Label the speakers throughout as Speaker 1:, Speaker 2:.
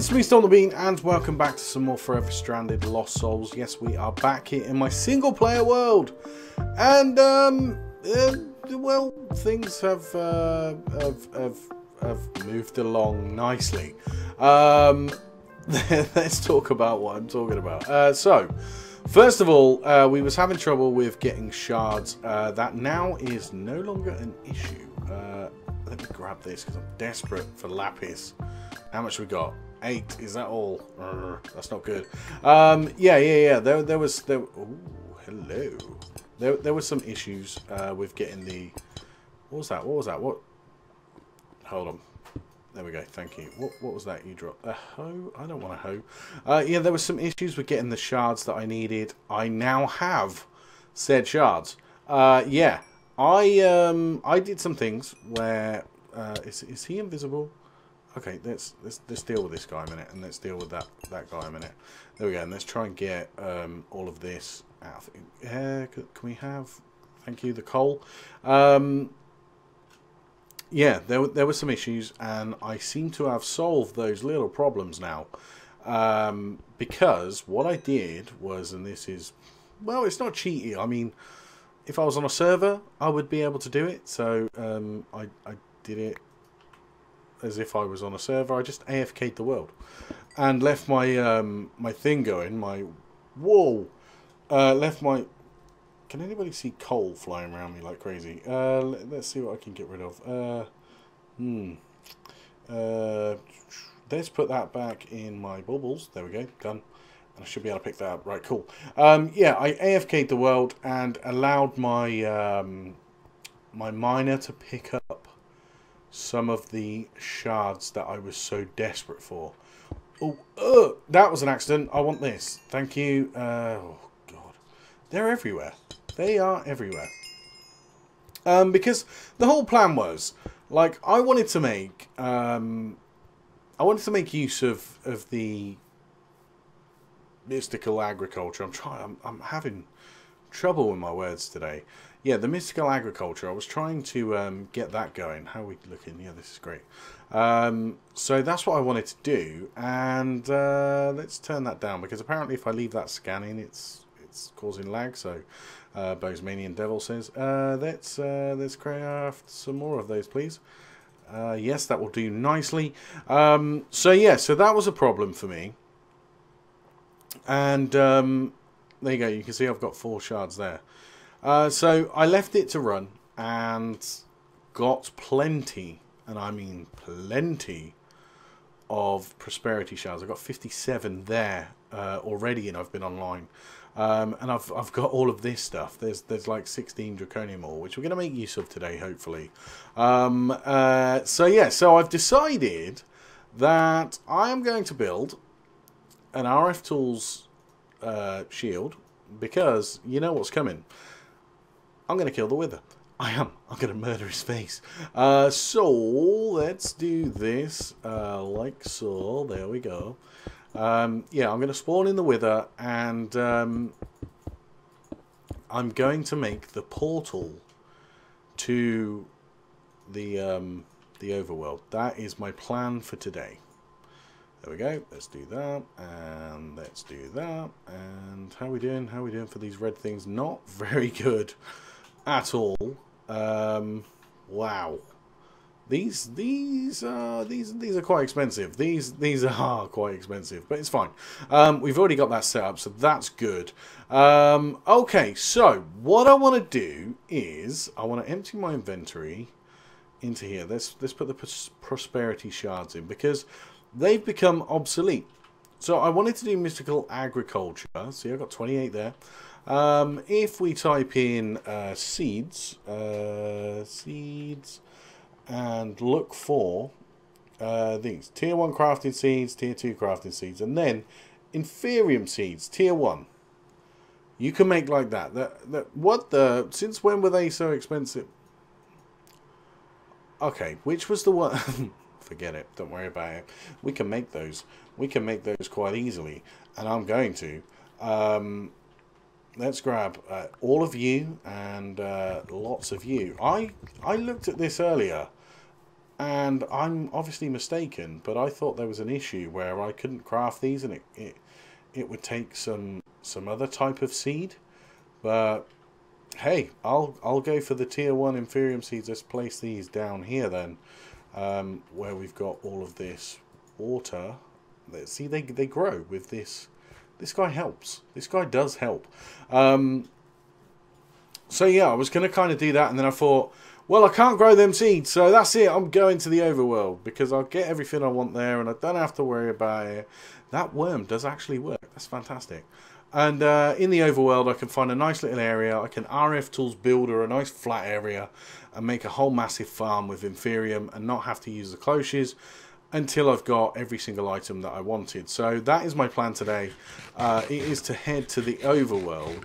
Speaker 1: it's me, Stomp the Bean, and welcome back to some more Forever Stranded Lost Souls. Yes, we are back here in my single player world. And, um, uh, well, things have, uh, have, have, have moved along nicely. Um, let's talk about what I'm talking about. Uh, so, first of all, uh, we was having trouble with getting shards. Uh, that now is no longer an issue. Uh, let me grab this because I'm desperate for lapis. How much we got? Eight. Is that all? Urgh, that's not good. Um, yeah, yeah, yeah. There, there was. There. Ooh, hello. There, there was some issues uh, with getting the. What was that? What was that? What? Hold on. There we go. Thank you. What, what was that you dropped? A hoe? I don't want a hoe. Uh, yeah, there was some issues with getting the shards that I needed. I now have said shards. Uh, yeah, I um I did some things where uh, is is he invisible? Okay, let's let's let's deal with this guy a minute, and let's deal with that that guy a minute. There we go, and let's try and get um all of this out. Uh, can we have? Thank you, the coal. Um, yeah, there there were some issues, and I seem to have solved those little problems now. Um, because what I did was, and this is, well, it's not cheaty. I mean, if I was on a server, I would be able to do it. So um, I I did it as if I was on a server. I just AFK'd the world and left my um, my thing going. My whoa, uh, left my. Can anybody see coal flying around me like crazy? Uh, let, us see what I can get rid of. Uh, hmm. Uh, let's put that back in my bubbles. There we go. Done. I should be able to pick that up. Right, cool. Um, yeah, I AFK'd the world and allowed my um, my miner to pick up some of the shards that I was so desperate for. Oh, uh, that was an accident. I want this. Thank you. Uh, oh, God. They're everywhere. They are everywhere. Um, because the whole plan was, like, I wanted to make, um, I wanted to make use of, of the mystical agriculture. I'm trying, I'm, I'm having trouble with my words today. Yeah, the mystical agriculture. I was trying to um, get that going. How are we looking? Yeah, this is great. Um, so that's what I wanted to do, and uh, let's turn that down because apparently if I leave that scanning, it's it's causing lag. So uh, Devil says, uh, let's uh, let's craft some more of those, please. Uh, yes, that will do nicely. Um, so yeah, so that was a problem for me, and um, there you go. You can see I've got four shards there. Uh, so I left it to run and got plenty, and I mean plenty, of prosperity shards. I've got 57 there uh, already, and I've been online. Um, and I've I've got all of this stuff. There's there's like 16 draconium ore, which we're going to make use of today, hopefully. Um, uh, so yeah, so I've decided that I am going to build an RF Tools uh, shield because you know what's coming. I'm going to kill the Wither. I am. I'm going to murder his face. Uh, so, let's do this uh, like so. There we go. Um, yeah, I'm going to spawn in the Wither, and um, I'm going to make the portal to the um, the overworld. That is my plan for today. There we go. Let's do that. And let's do that. And how are we doing? How are we doing for these red things? Not very good at all. Um, wow. These these are these these are quite expensive. These these are quite expensive, but it's fine. Um, we've already got that set up, so that's good. Um, okay, so what I want to do is I want to empty my inventory into here. Let's let's put the prosperity shards in because they've become obsolete. So I wanted to do mystical agriculture. See, I've got 28 there. Um, if we type in uh, seeds, uh, seeds, and look for uh, these tier 1 crafting seeds, tier 2 crafting seeds, and then inferium seeds, tier 1. You can make like that. That, that. What the? Since when were they so expensive? Okay, which was the one? Forget it. Don't worry about it. We can make those. We can make those quite easily, and I'm going to. Um, let's grab uh, all of you and uh, lots of you. I I looked at this earlier, and I'm obviously mistaken, but I thought there was an issue where I couldn't craft these and it, it, it would take some some other type of seed. But hey, I'll I'll go for the tier one Inferium seeds. Let's place these down here then, um, where we've got all of this water. See, they they grow with this. This guy helps. This guy does help. Um, so yeah, I was going to kind of do that, and then I thought, well, I can't grow them seeds, so that's it. I'm going to the overworld because I'll get everything I want there and I don't have to worry about it. That worm does actually work. That's fantastic. And uh, in the overworld, I can find a nice little area. I can RF Tools Builder, a nice flat area, and make a whole massive farm with Inferium and not have to use the cloches until I've got every single item that I wanted. So that is my plan today. Uh, it is to head to the overworld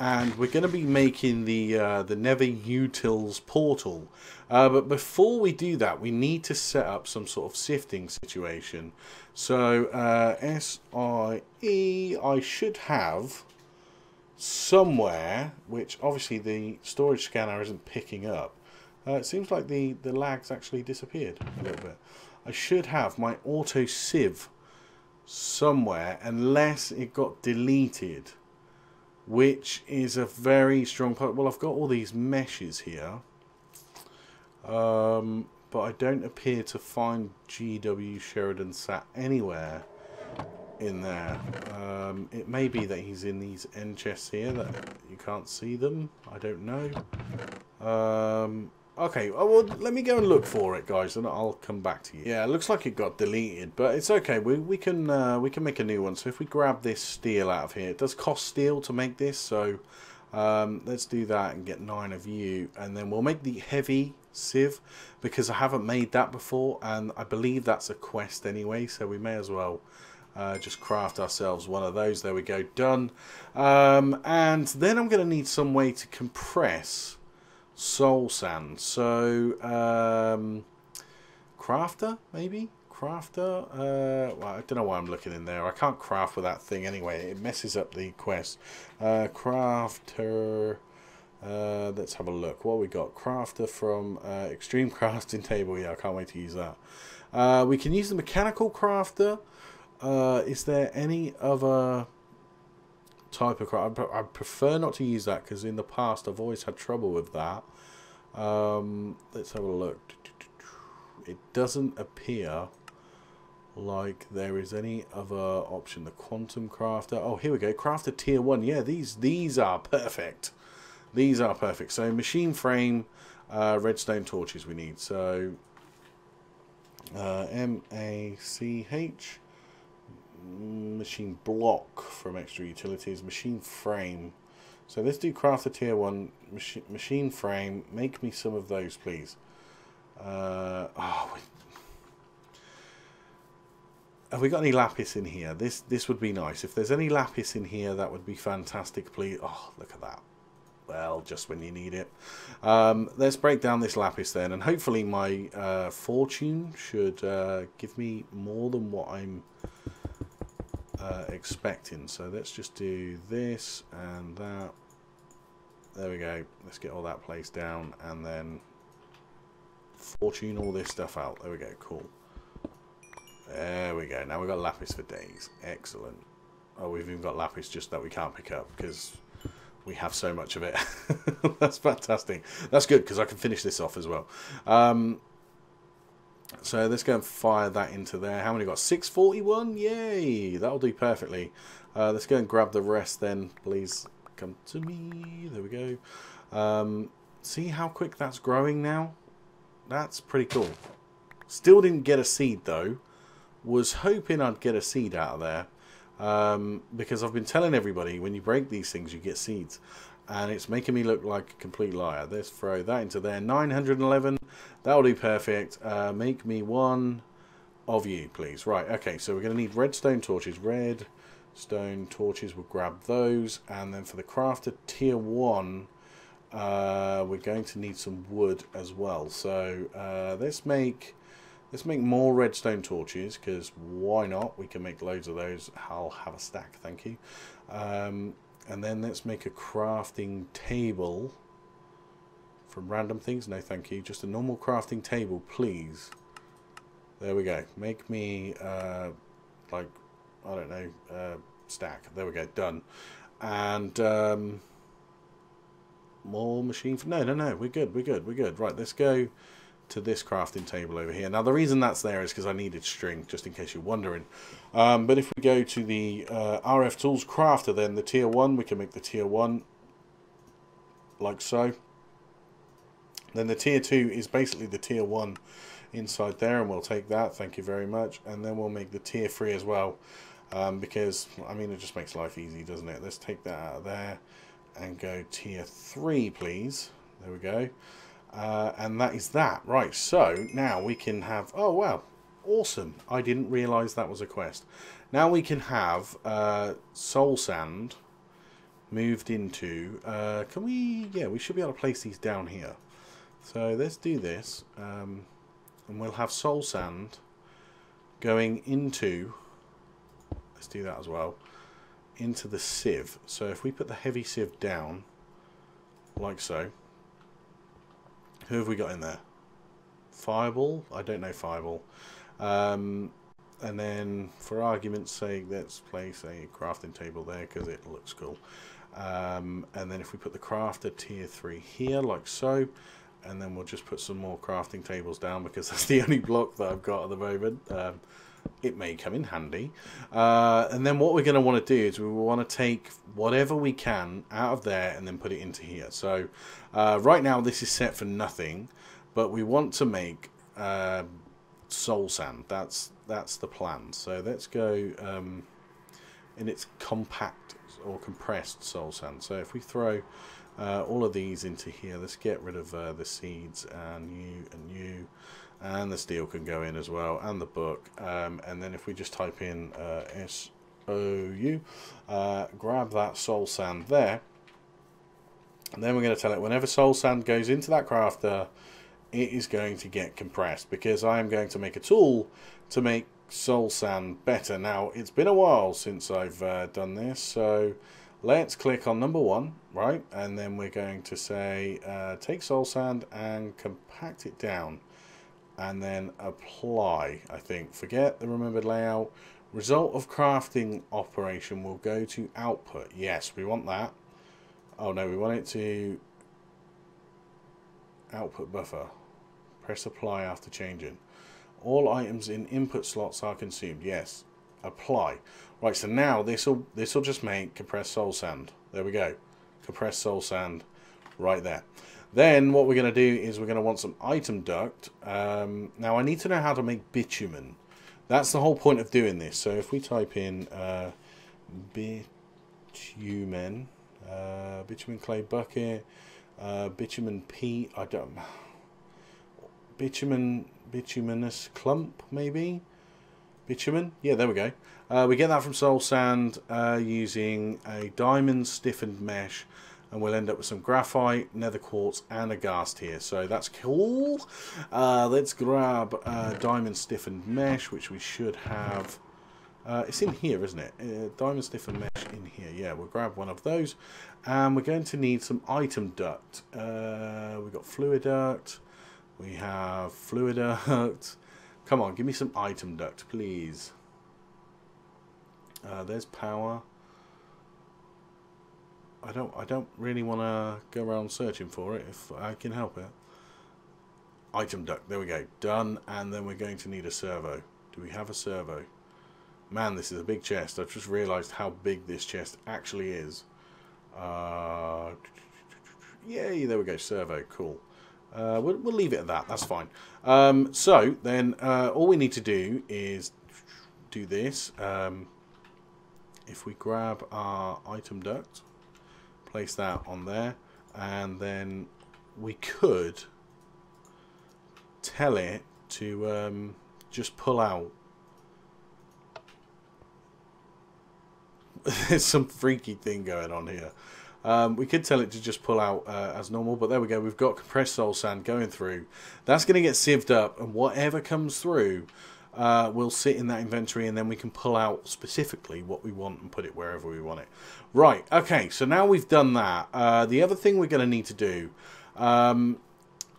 Speaker 1: and we're going to be making the uh, the Nether Utils portal. Uh, but before we do that, we need to set up some sort of sifting situation. So uh, should have somewhere, which obviously the storage scanner isn't picking up. Uh, it seems like the, the lag's actually disappeared a little bit. I should have my auto sieve somewhere, unless it got deleted which is a very strong part. Well, I've got all these meshes here, um, but I don't appear to find GW Sheridan sat anywhere in there. Um, it may be that he's in these end chests here that you can't see them. I don't know. Um, Okay, oh, well, let me go and look for it, guys, and I'll come back to you. Yeah, it looks like it got deleted, but it's okay. We we can uh, we can make a new one. So if we grab this steel out of here, it does cost steel to make this, so um, let's do that and get nine of you, and then we'll make the heavy sieve because I haven't made that before, and I believe that's a quest anyway, so we may as well. Uh, just craft ourselves one of those. There we go, done. Um, and then I'm going to need some way to compress Soul Sand. So, um, Crafter, maybe? Crafter? Uh, well, I don't know why I'm looking in there. I can't craft with that thing anyway. It messes up the quest. Uh, crafter... Uh, let's have a look. What we got? Crafter from uh, Extreme Crafting Table. Yeah, I can't wait to use that. Uh, we can use the Mechanical Crafter. Uh, is there any other type of craft. I prefer not to use that because in the past I've always had trouble with that. Um, let's have a look. It doesn't appear like there is any other option. The quantum crafter. Oh, here we go. Crafter tier one. Yeah, these these are perfect. These are perfect. So machine frame, uh, redstone torches we need. So uh, M A C H machine block from extra utilities, machine frame. So let's do craft a tier 1, machine, machine frame. Make me some of those, please. Uh, oh, have we got any lapis in here? This this would be nice. If there's any lapis in here, that would be fantastic, please. Oh, look at that. Well, just when you need it. Um, let's break down this lapis then, and hopefully my uh, fortune should uh, give me more than what I'm uh, expecting. So let's just do this and that. There we go. Let's get all that placed down and then fortune all this stuff out. There we go. Cool. There we go. Now we've got lapis for days. Excellent. Oh, we've even got lapis just that we can't pick up because we have so much of it. That's fantastic. That's good because I can finish this off as well. Um, so let's go and fire that into there. How many got? 641? Yay! That'll do perfectly. Uh, let's go and grab the rest then. Please come to me. There we go. Um, see how quick that's growing now? That's pretty cool. Still didn't get a seed though. Was hoping I'd get a seed out of there. Um, because I've been telling everybody when you break these things you get seeds and it's making me look like a complete liar. Let's throw that into there. 911, that'll do perfect. Uh, make me one of you, please. Right, okay, so we're going to need redstone torches. Redstone torches, we'll grab those. And then for the crafter tier 1, uh, we're going to need some wood as well. So uh, let's make... Let's make more redstone torches, because why not? We can make loads of those. I'll have a stack, thank you. Um, and then let's make a crafting table from random things? No, thank you. Just a normal crafting table, please. There we go. Make me, uh, like, I don't know, uh, stack. There we go. Done. And, um, more machine... No, no, no. We're good. We're good. We're good. Right, let's go to this crafting table over here. Now, the reason that's there is because I needed string, just in case you're wondering. Um, but if we go to the uh, RF Tools Crafter, then the tier 1, we can make the tier 1 like so. Then the tier 2 is basically the tier 1 inside there, and we'll take that. Thank you very much. And then we'll make the tier 3 as well, um, because, I mean, it just makes life easy, doesn't it? Let's take that out of there and go tier 3, please. There we go. Uh, and that is that. Right, so now we can have... Oh, wow. Awesome. I didn't realise that was a quest. Now we can have uh, Soul Sand moved into... Uh, can we... Yeah, we should be able to place these down here. So let's do this. Um, and we'll have Soul Sand going into... Let's do that as well. Into the sieve. So if we put the heavy sieve down, like so. Who have we got in there? Fireball? I don't know Fireball. Um, and then, for argument's sake, let's place a crafting table there because it looks cool. Um, and then if we put the crafter tier 3 here, like so, and then we'll just put some more crafting tables down because that's the only block that I've got at the moment. Um, it may come in handy. Uh, and then what we're going to want to do is we want to take whatever we can out of there and then put it into here. So uh, right now this is set for nothing, but we want to make uh, soul sand. That's that's the plan. So let's go um, in its compact or compressed soul sand. So if we throw uh, all of these into here, let's get rid of uh, the seeds and you and you and the steel can go in as well and the book. Um, and then if we just type in uh, S-O-U uh, grab that soul sand there. And then we're going to tell it whenever soul sand goes into that crafter it is going to get compressed because I am going to make a tool to make soul sand better. Now it's been a while since I've uh, done this so let's click on number one right? And then we're going to say uh, take soul sand and compact it down and then apply, I think. Forget the remembered layout. Result of crafting operation will go to output. Yes, we want that. Oh no, we want it to output buffer. Press apply after changing. All items in input slots are consumed. Yes. Apply. Right, so now this will this will just make compressed soul sand. There we go. Compressed soul sand right there. Then what we're going to do is we're going to want some item duct. Um, now I need to know how to make bitumen. That's the whole point of doing this. So if we type in uh, bitumen, uh, bitumen clay bucket, uh, bitumen I don't, bitumen, bituminous clump maybe? Bitumen? Yeah, there we go. Uh, we get that from Soul Sand uh, using a diamond stiffened mesh and we'll end up with some graphite, nether quartz, and a ghast tear. So that's cool. Uh, let's grab uh, diamond stiffened mesh, which we should have. Uh, it's in here, isn't it? Uh, diamond stiffened mesh in here. Yeah, we'll grab one of those. And we're going to need some item duct. Uh, we've got fluid duct. We have fluid duct. Come on, give me some item duct, please. There's power. I don't I don't really want to go around searching for it if I can help it. Item duct, there we go, done, and then we're going to need a servo. Do we have a servo? Man, this is a big chest. I've just realised how big this chest actually is. Uh, yay, there we go, servo, cool. Uh, we'll, we'll, leave it at that, that's fine. Um, so, then, uh, all we need to do is do this. Um, if we grab our item duct, place that on there and then we could tell it to um, just pull out there's some freaky thing going on here. Um, we could tell it to just pull out uh, as normal but there we go we've got compressed soul sand going through. That's going to get sieved up and whatever comes through uh, will sit in that inventory and then we can pull out specifically what we want and put it wherever we want it. Right, okay, so now we've done that. Uh, the other thing we're going to need to do um,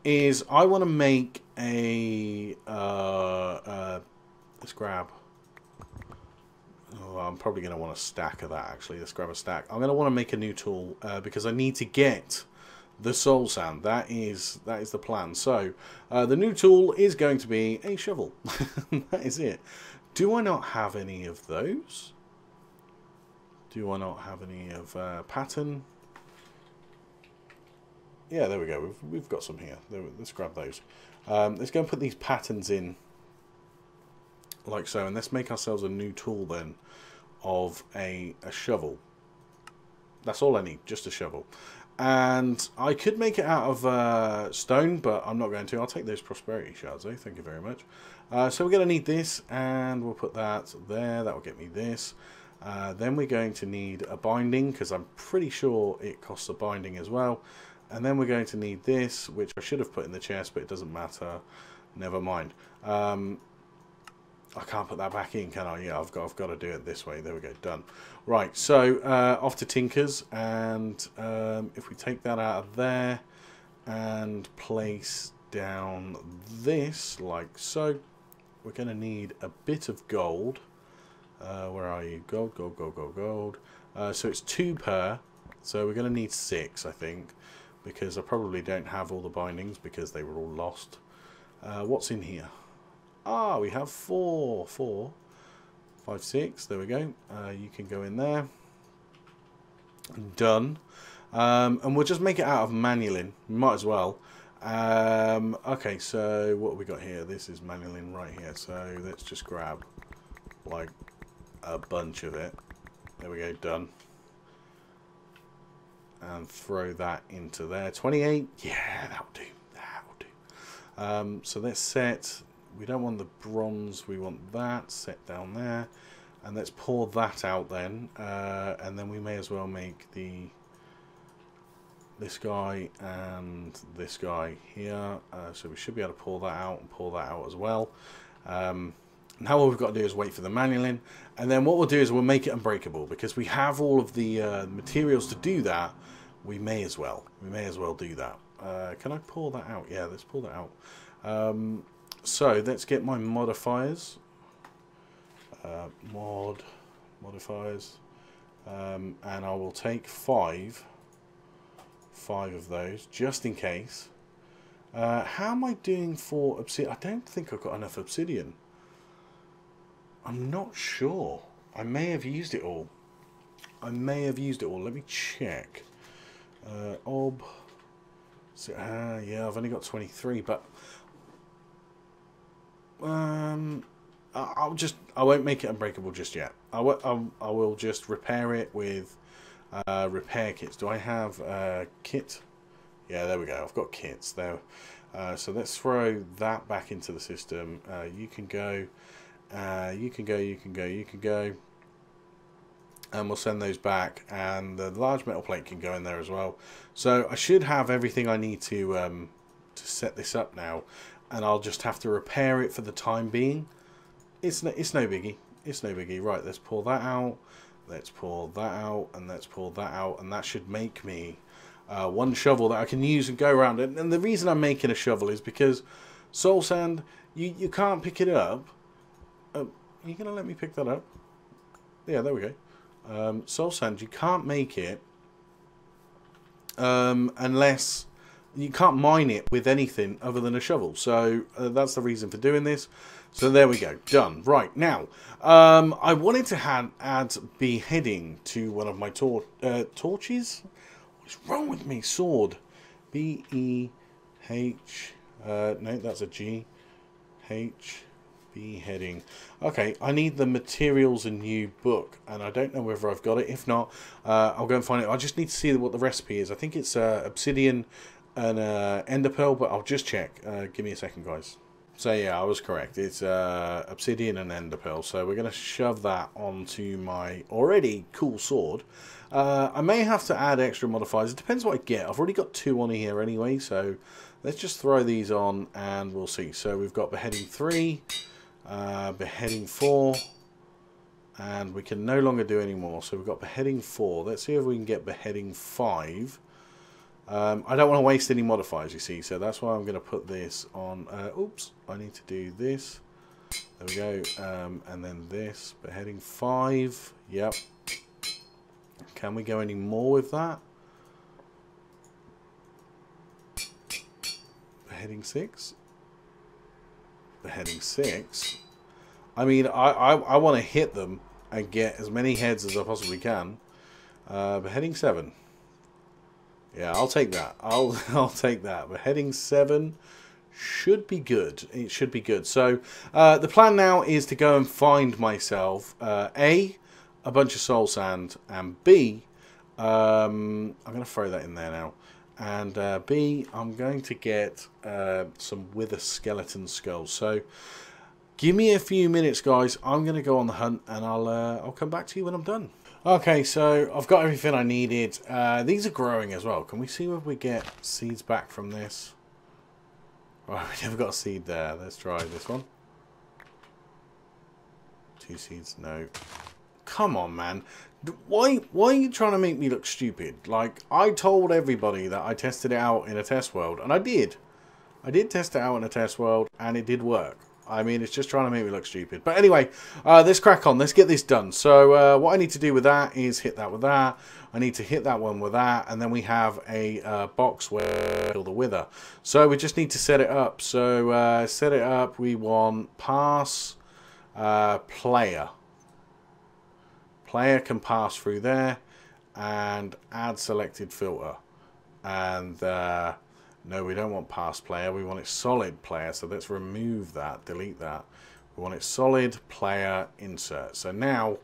Speaker 1: is I want to make a uh, uh, let's grab. Oh, I'm probably going to want a stack of that actually. Let's grab a stack. I'm going to want to make a new tool uh, because I need to get the soul sand. That is that is the plan. So uh, the new tool is going to be a shovel. that is it. Do I not have any of those? Do I not have any of uh, pattern? Yeah, there we go. We've, we've got some here. Let's grab those. Um, let's go and put these patterns in like so. And let's make ourselves a new tool then of a, a shovel. That's all I need, just a shovel. And I could make it out of uh, stone, but I'm not going to. I'll take those prosperity shards, though. Thank you very much. Uh, so we're going to need this, and we'll put that there. That will get me this. Uh, then we're going to need a binding, because I'm pretty sure it costs a binding as well. And then we're going to need this, which I should have put in the chest, but it doesn't matter. Never mind. Um, I can't put that back in, can I? Yeah, I've got, I've got to do it this way. There we go, done. Right, so uh, off to Tinker's, and um, if we take that out of there and place down this like so, we're going to need a bit of gold. Uh, where are you? Gold, gold, gold, gold, gold. Uh, so it's two per, so we're going to need six, I think, because I probably don't have all the bindings because they were all lost. Uh, what's in here? Ah, we have four, four, five, six. There we go. Uh, you can go in there. Done. Um, and we'll just make it out of manyullyn. Might as well. Um, okay, so what we got here? This is manyullyn right here. So let's just grab like a bunch of it. There we go, done. And throw that into there. 28. Yeah, that'll do. That'll do. Um, so let's set we don't want the bronze, we want that set down there. And let's pour that out then. Uh, and then we may as well make the this guy and this guy here. Uh, so we should be able to pull that out and pull that out as well. Um, now all we've got to do is wait for the manyullyn. And then what we'll do is we'll make it unbreakable. Because we have all of the uh, materials to do that, we may as well. We may as well do that. Uh, can I pull that out? Yeah, let's pull that out. Um, so let's get my modifiers. Uh, mod modifiers, um, and I will take five, five of those just in case. Uh, how am I doing for obsidian? I don't think I've got enough obsidian. I'm not sure. I may have used it all. I may have used it all. Let me check. Uh, ob. So, uh, yeah, I've only got 23, but um, I'll just I won't make it unbreakable just yet. I will I'll, I will just repair it with uh, repair kits. Do I have a kit? Yeah, there we go. I've got kits there. Uh, so let's throw that back into the system. Uh, you can go. Uh, you can go. You can go. You can go. And we'll send those back, and the large metal plate can go in there as well. So I should have everything I need to um, to set this up now and I'll just have to repair it for the time being. It's no, it's no biggie. It's no biggie. Right, let's pull that out. Let's pull that out, and let's pull that out, and that should make me uh, one shovel that I can use and go around. And, and the reason I'm making a shovel is because soul sand, you, you can't pick it up. Uh, are you going to let me pick that up? Yeah, there we go. Um, soul sand, you can't make it um, unless you can't mine it with anything other than a shovel. So uh, that's the reason for doing this. So there we go, done. Right, now, um, I wanted to add, beheading to one of my tor uh, torches. What's wrong with me? Sword. B-E-H... Uh, no, that's a G. H... Beheading. Okay, I need the materials and new book, and I don't know whether I've got it. If not, uh, I'll go and find it. I just need to see what the recipe is. I think it's uh, obsidian an uh, ender pearl, but I'll just check. Uh, give me a second, guys. So yeah, I was correct. It's uh, obsidian and ender pearl. So we're going to shove that onto my already cool sword. Uh, I may have to add extra modifiers. It depends what I get. I've already got two on here anyway, so let's just throw these on and we'll see. So we've got beheading 3, uh, beheading 4, and we can no longer do any more. So we've got beheading 4. Let's see if we can get beheading 5. Um, I don't want to waste any modifiers, you see, so that's why I'm going to put this on... Uh, oops, I need to do this. There we go. Um, and then this. Beheading 5. Yep. Can we go any more with that? Beheading 6? Beheading 6? I mean, I, I, I want to hit them and get as many heads as I possibly can. Uh, beheading 7. Yeah, I'll take that. I'll I'll take that. But heading seven should be good. It should be good. So uh, the plan now is to go and find myself uh, a a bunch of soul sand and b um, I'm going to throw that in there now. And uh, B, I'm going to get uh, some wither skeleton skulls. So give me a few minutes, guys. I'm going to go on the hunt, and I'll uh, I'll come back to you when I'm done. Okay, so I've got everything I needed. Uh, these are growing as well. Can we see whether we get seeds back from this? Oh, we never got a seed there. Let's try this one. Two seeds, no. Come on, man. Why, why are you trying to make me look stupid? Like, I told everybody that I tested it out in a test world, and I did. I did test it out in a test world, and it did work. I mean, it's just trying to make me look stupid. But anyway, uh, let's crack on. Let's get this done. So uh, what I need to do with that is hit that with that. I need to hit that one with that. And then we have a uh, box where the wither. So we just need to set it up. So uh, set it up. We want pass uh, player. Player can pass through there. And add selected filter. And uh, no, we don't want pass player. We want it solid player. So let's remove that, delete that. We want it solid player insert. So now,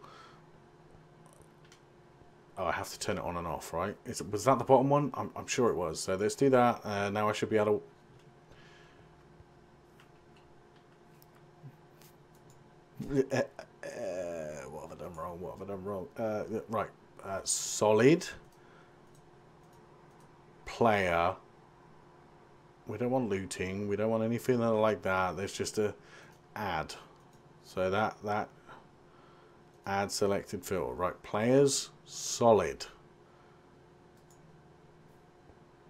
Speaker 1: oh, I have to turn it on and off, right? Is, was that the bottom one? I'm, I'm sure it was. So let's do that. Uh, now I should be able to... Uh, uh, what have I done wrong? What have I done wrong? Uh, right. Uh, solid player we don't want looting. We don't want anything like that. There's just a add. So that that add selected filter. Right, players solid.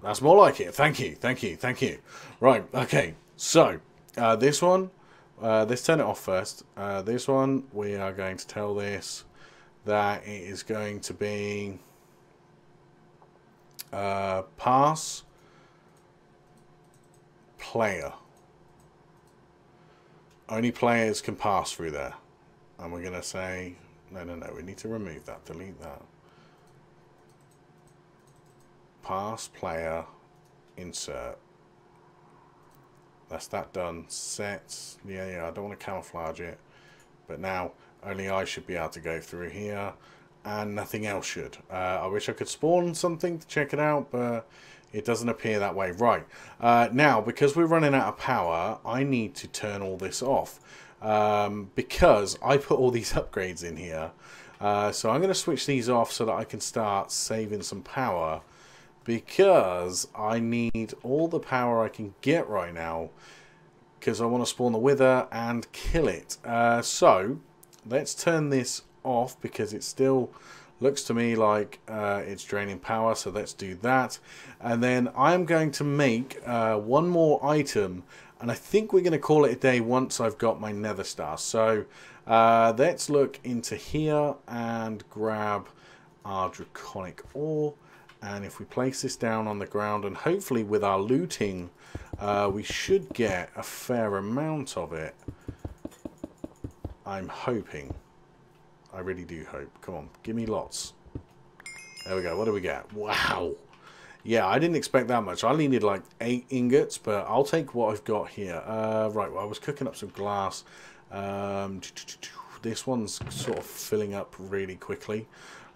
Speaker 1: That's more like it. Thank you, thank you, thank you. Right, okay. So uh, this one, uh, let's turn it off first. Uh, this one, we are going to tell this that it is going to be uh, pass player. Only players can pass through there. And we're going to say, no, no, no, we need to remove that, delete that. Pass player, insert. That's that done. Sets, yeah, yeah, I don't want to camouflage it. But now, only I should be able to go through here. And nothing else should. Uh, I wish I could spawn something to check it out, but it doesn't appear that way. Right. Uh, now, because we're running out of power, I need to turn all this off. Um, because I put all these upgrades in here. Uh, so I'm going to switch these off so that I can start saving some power. Because I need all the power I can get right now. Because I want to spawn the Wither and kill it. Uh, so, let's turn this off because it's still Looks to me like uh, it's draining power, so let's do that. And then I'm going to make uh, one more item, and I think we're going to call it a day once I've got my nether star. So uh, let's look into here and grab our draconic ore. And if we place this down on the ground, and hopefully with our looting, uh, we should get a fair amount of it. I'm hoping. I really do hope. Come on, give me lots. There we go. What do we get? Wow. Yeah, I didn't expect that much. I only needed like eight ingots, but I'll take what I've got here. Uh, right, well, I was cooking up some glass. Um, this one's sort of filling up really quickly.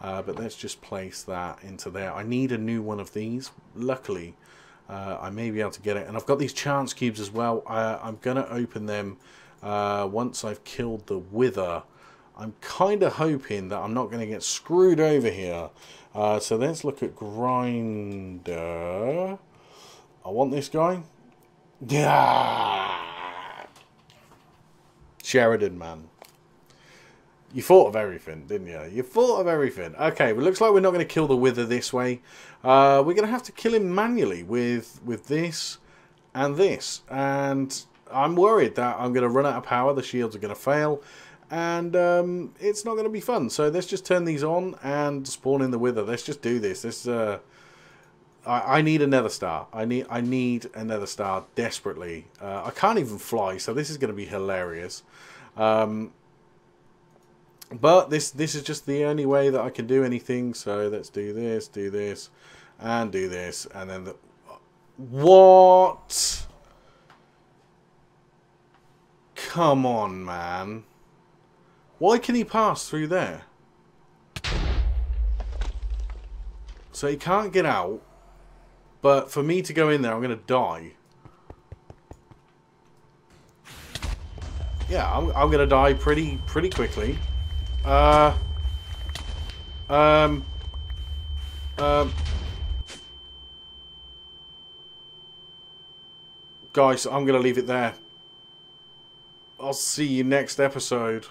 Speaker 1: Uh, but let's just place that into there. I need a new one of these. Luckily, uh, I may be able to get it. And I've got these chance cubes as well. I'm going to open them uh, once I've killed the wither. I'm kind of hoping that I'm not going to get screwed over here. Uh, so let's look at grinder. I want this guy. Yeah. Sheridan, man. You thought of everything, didn't you? You thought of everything. Okay, well, looks like we're not going to kill the Wither this way. Uh, we're going to have to kill him manually with, with this and this. And I'm worried that I'm going to run out of power. The shields are going to fail. And um, it's not going to be fun. So let's just turn these on and spawn in the Wither. Let's just do this. This uh, I, I need a Nether Star. I need I need a Nether Star desperately. Uh, I can't even fly, so this is going to be hilarious. Um, but this this is just the only way that I can do anything. So let's do this, do this, and do this, and then the what? Come on, man. Why can he pass through there? So he can't get out. But for me to go in there, I'm going to die. Yeah, I'm, I'm going to die pretty pretty quickly. Uh, um, um, guys, I'm going to leave it there. I'll see you next episode.